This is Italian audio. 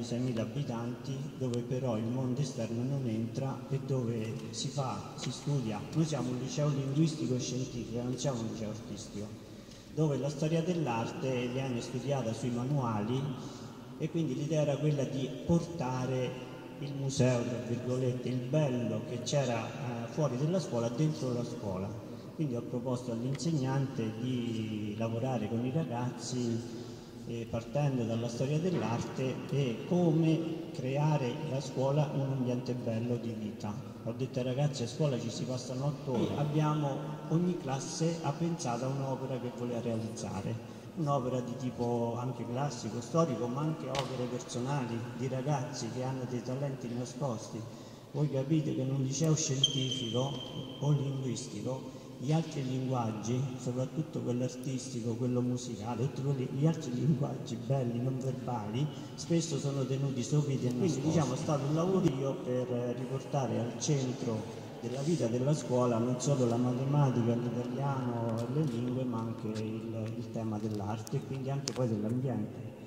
di 6.000 abitanti dove però il mondo esterno non entra e dove si fa, si studia. Noi siamo un liceo linguistico e scientifico, non siamo un liceo artistico, dove la storia dell'arte viene studiata sui manuali e quindi l'idea era quella di portare il museo, tra virgolette, il bello che c'era eh, fuori dalla scuola dentro la scuola. Quindi ho proposto all'insegnante di lavorare con i ragazzi eh, partendo dalla storia dell'arte e come creare la scuola un ambiente bello di vita. Ho detto ai ragazzi a scuola ci si passano otto ore, abbiamo, ogni classe ha pensato a un'opera che voleva realizzare un'opera di tipo anche classico, storico, ma anche opere personali di ragazzi che hanno dei talenti nascosti. Voi capite che in un liceo scientifico o linguistico gli altri linguaggi, soprattutto quello artistico, quello musicale, tutti gli altri linguaggi belli, non verbali, spesso sono tenuti sopiti e. Quindi diciamo è stato un lavoro per riportare al centro della vita della scuola non solo la matematica, l'italiano le lingue, ma anche il, il tema dell'arte e quindi anche poi dell'ambiente.